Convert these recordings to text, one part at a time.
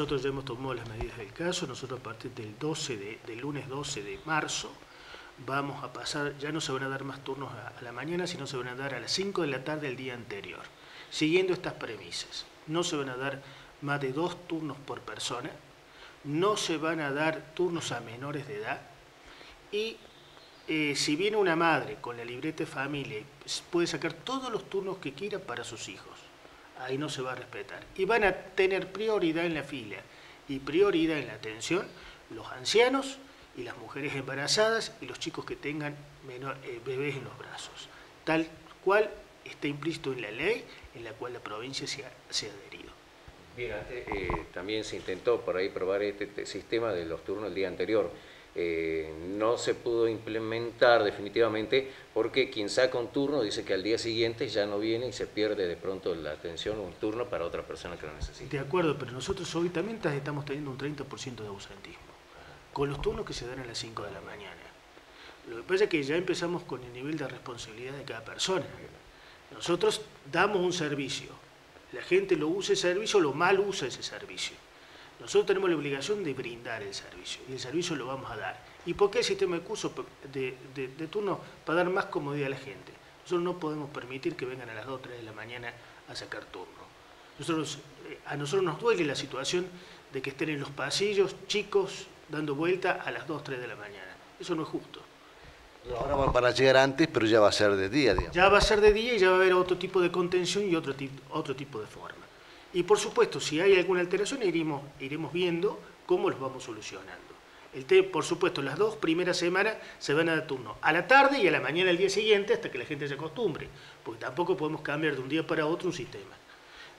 nosotros ya hemos tomado las medidas del caso, nosotros a partir del 12 de, lunes 12 de marzo vamos a pasar, ya no se van a dar más turnos a, a la mañana, sino se van a dar a las 5 de la tarde del día anterior, siguiendo estas premisas. No se van a dar más de dos turnos por persona, no se van a dar turnos a menores de edad y eh, si viene una madre con la libreta de familia, puede sacar todos los turnos que quiera para sus hijos. Ahí no se va a respetar. Y van a tener prioridad en la fila y prioridad en la atención los ancianos y las mujeres embarazadas y los chicos que tengan eh, bebés en los brazos. Tal cual está implícito en la ley en la cual la provincia se ha, adherido. Bien, antes eh, también se intentó por ahí probar este, este sistema de los turnos el día anterior. Eh, no se pudo implementar definitivamente porque quien saca un turno dice que al día siguiente ya no viene y se pierde de pronto la atención o un turno para otra persona que lo necesita. De acuerdo, pero nosotros hoy también estamos teniendo un 30% de ausentismo, con los turnos que se dan a las 5 de la mañana. Lo que pasa es que ya empezamos con el nivel de responsabilidad de cada persona. Nosotros damos un servicio, la gente lo usa ese servicio, lo mal usa ese servicio. Nosotros tenemos la obligación de brindar el servicio y el servicio lo vamos a dar. ¿Y por qué el sistema de curso de, turno? Para dar más comodidad a la gente. Nosotros no podemos permitir que vengan a las 2 o 3 de la mañana a sacar turno. Nosotros, eh, a nosotros nos duele la situación de que estén en los pasillos chicos dando vuelta a las 2 o 3 de la mañana. Eso no es justo. Ahora van para llegar antes, pero ya va a ser de día, digamos. Ya va a ser de día y ya va a haber otro tipo de contención y otro, otro tipo de forma. Y por supuesto, si hay alguna alteración, iremos, iremos viendo cómo los vamos solucionando. El por supuesto, las dos primeras semanas se van a dar turno a la tarde y a la mañana del día siguiente hasta que la gente se acostumbre, porque tampoco podemos cambiar de un día para otro un sistema.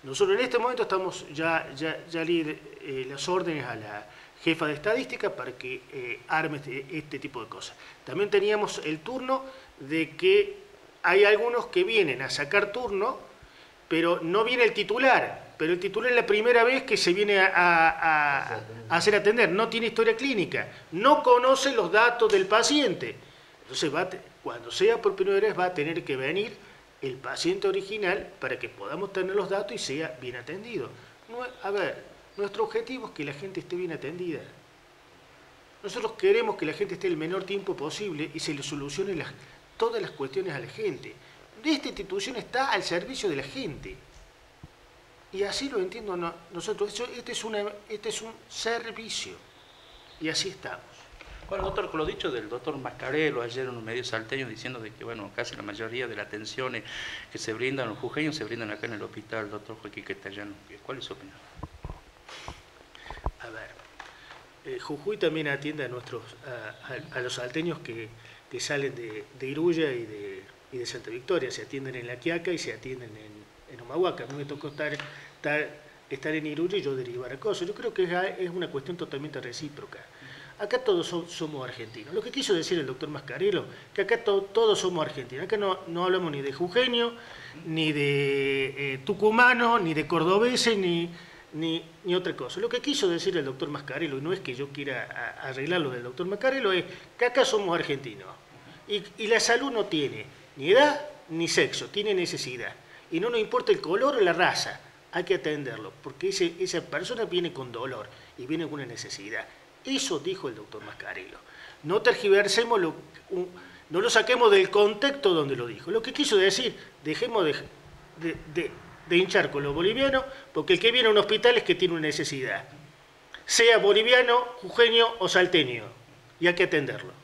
Nosotros en este momento estamos ya, ya, ya eh, las órdenes a la jefa de estadística para que eh, arme este, este, tipo de cosas. También teníamos el turno de que hay algunos que vienen a sacar turno, pero no viene el titular, pero el titular es la primera vez que se viene a, hacer atender, no tiene historia clínica, no conoce los datos del paciente. Entonces, va cuando sea por primera vez, va a tener que venir el paciente original para que podamos tener los datos y sea bien atendido. a ver, nuestro objetivo es que la gente esté bien atendida. Nosotros queremos que la gente esté el menor tiempo posible y se le solucionen todas las cuestiones a la gente. Esta institución está al servicio de la gente. Y así lo entiendo nosotros. Este es, una, este es un servicio. Y así estamos. Bueno, doctor, con lo dicho del doctor Mascarelo ayer en los medios salteños diciendo de que, bueno, casi la mayoría de las atenciones que se brindan los jujeños se brindan acá en el hospital, doctor Joaquín Quetallano. ¿Cuál es su opinión? A ver, eh, Jujuy también atiende a, nuestros, a, los salteños que, salen de, Iruya y de, y de Santa Victoria. Se atienden en La Quiaca y se atienden en, en Humahuaca. A mí me tocó estar, estar, en Iruya y yo derivar a cosas. Yo creo que es una cuestión totalmente recíproca. Acá todos somos argentinos. Lo que quiso decir el doctor Mascarello, que acá todos somos argentinos. Acá no, no, hablamos ni de jujeño, ni de eh, tucumano, ni de cordobeses, ni, ni, ni, otra cosa. Lo que quiso decir el doctor Mascarello, y no es que yo quiera arreglar lo del doctor Mascarello, es que acá somos argentinos. Y la salud no tiene ni edad ni sexo, tiene necesidad y no nos importa el color o la raza, hay que atenderlo, porque esa persona viene con dolor y viene con una necesidad. Eso dijo el doctor Mascarello. No tergiversemos, lo, no lo saquemos del contexto donde lo dijo. Lo que quiso decir, dejemos de, hinchar con los bolivianos, porque el que viene a un hospital es que tiene una necesidad, sea boliviano, jujeño o salteño, y hay que atenderlo.